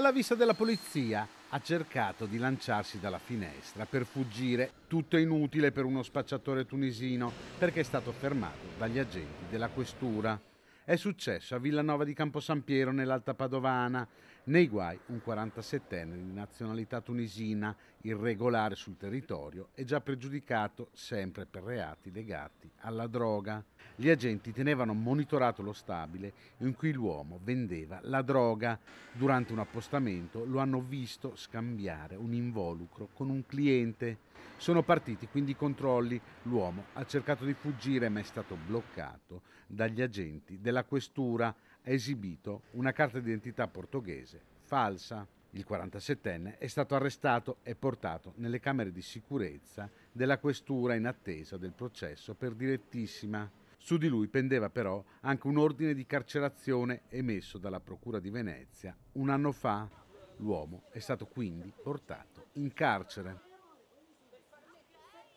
Alla vista della polizia ha cercato di lanciarsi dalla finestra per fuggire, tutto inutile per uno spacciatore tunisino perché è stato fermato dagli agenti della questura. È successo a Villanova di Camposampiero nell'Alta Padovana. Nei guai un 47enne di nazionalità tunisina, irregolare sul territorio e già pregiudicato sempre per reati legati alla droga. Gli agenti tenevano monitorato lo stabile in cui l'uomo vendeva la droga. Durante un appostamento lo hanno visto scambiare un involucro con un cliente. Sono partiti quindi i controlli. L'uomo ha cercato di fuggire ma è stato bloccato dagli agenti della questura. Ha esibito una carta d'identità portoghese falsa. Il 47enne è stato arrestato e portato nelle camere di sicurezza della questura in attesa del processo per direttissima. Su di lui pendeva però anche un ordine di carcerazione emesso dalla Procura di Venezia un anno fa. L'uomo è stato quindi portato in carcere.